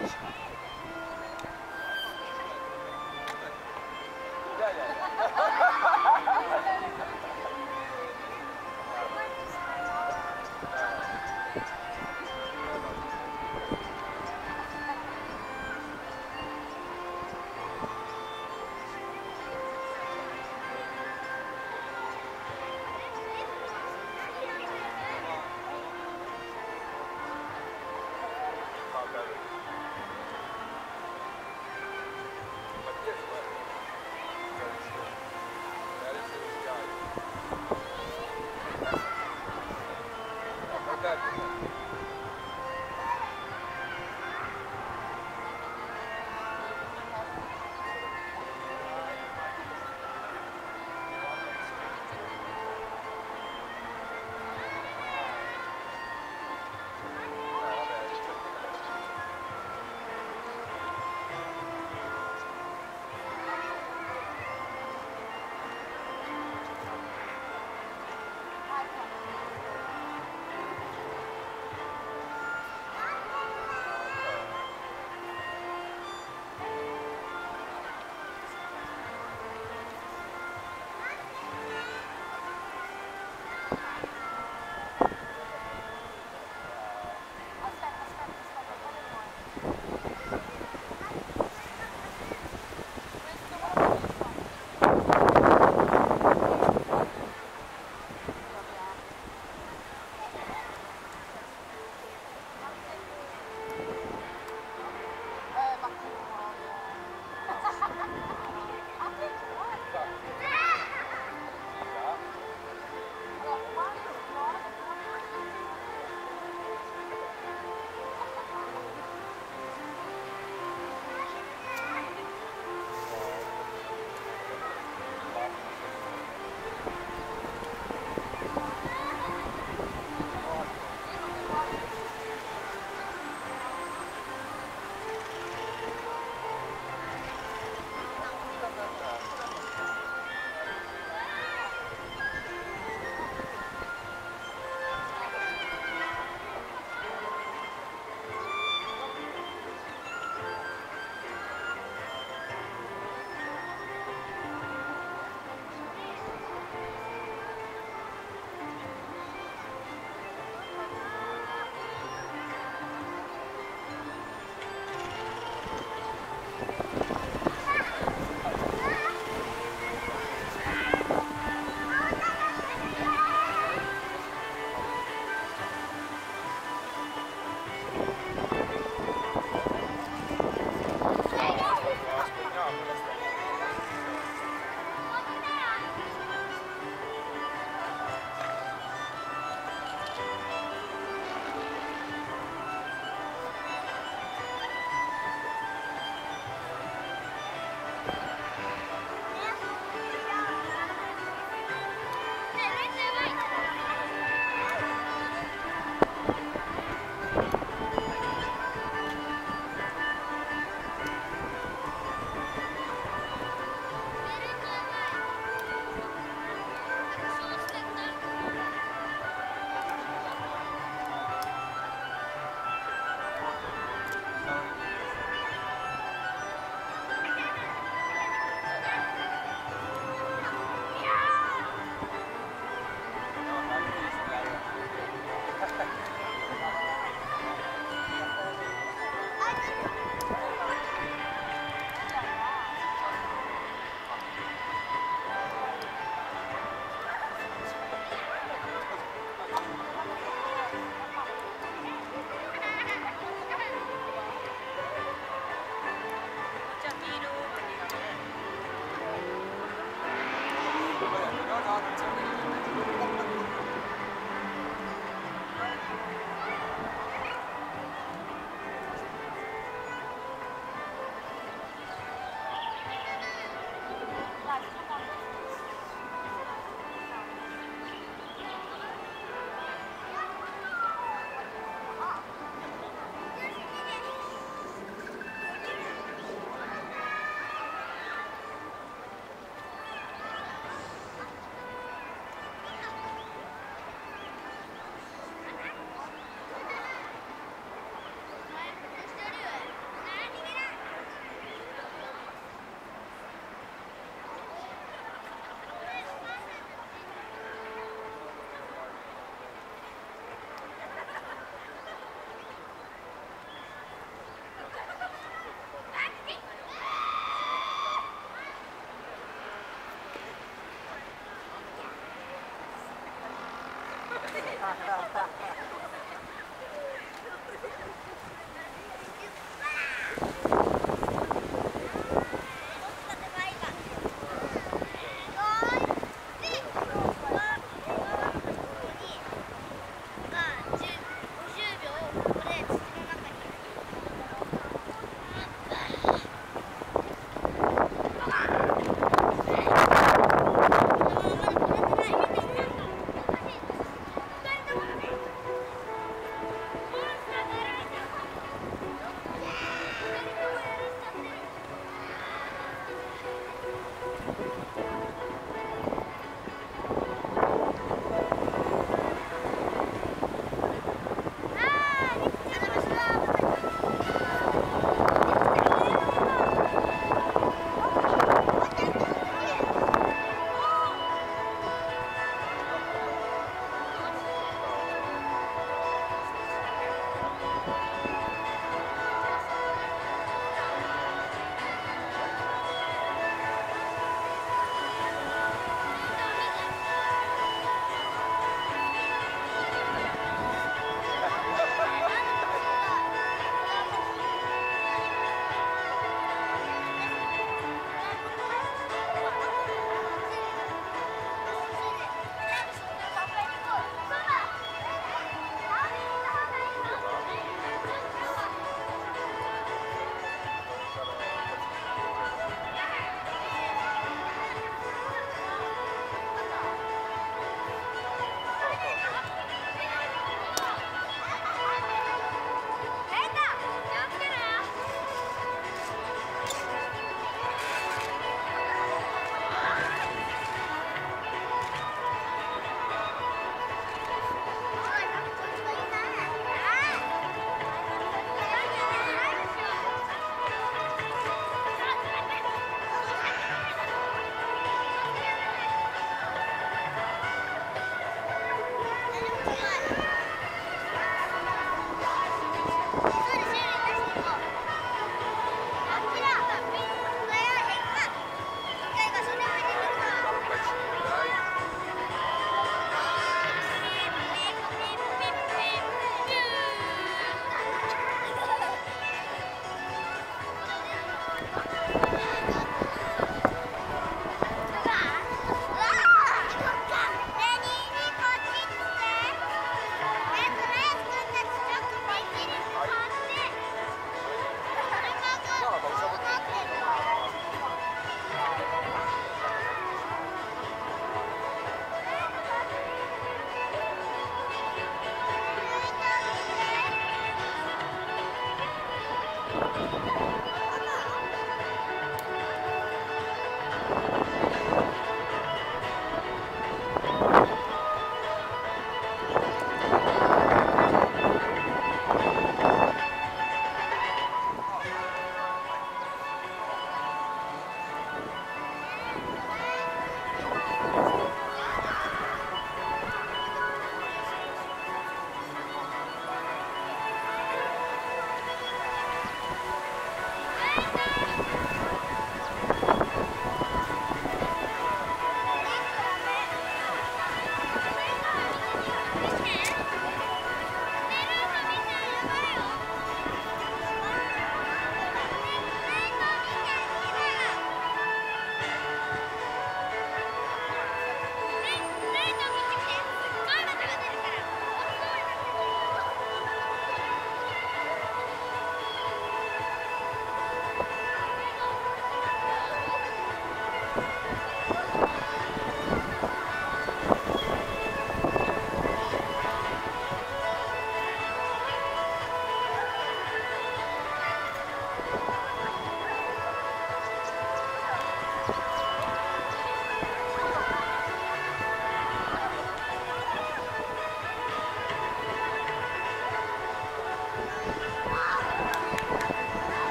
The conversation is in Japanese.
よいしょ。ハハハ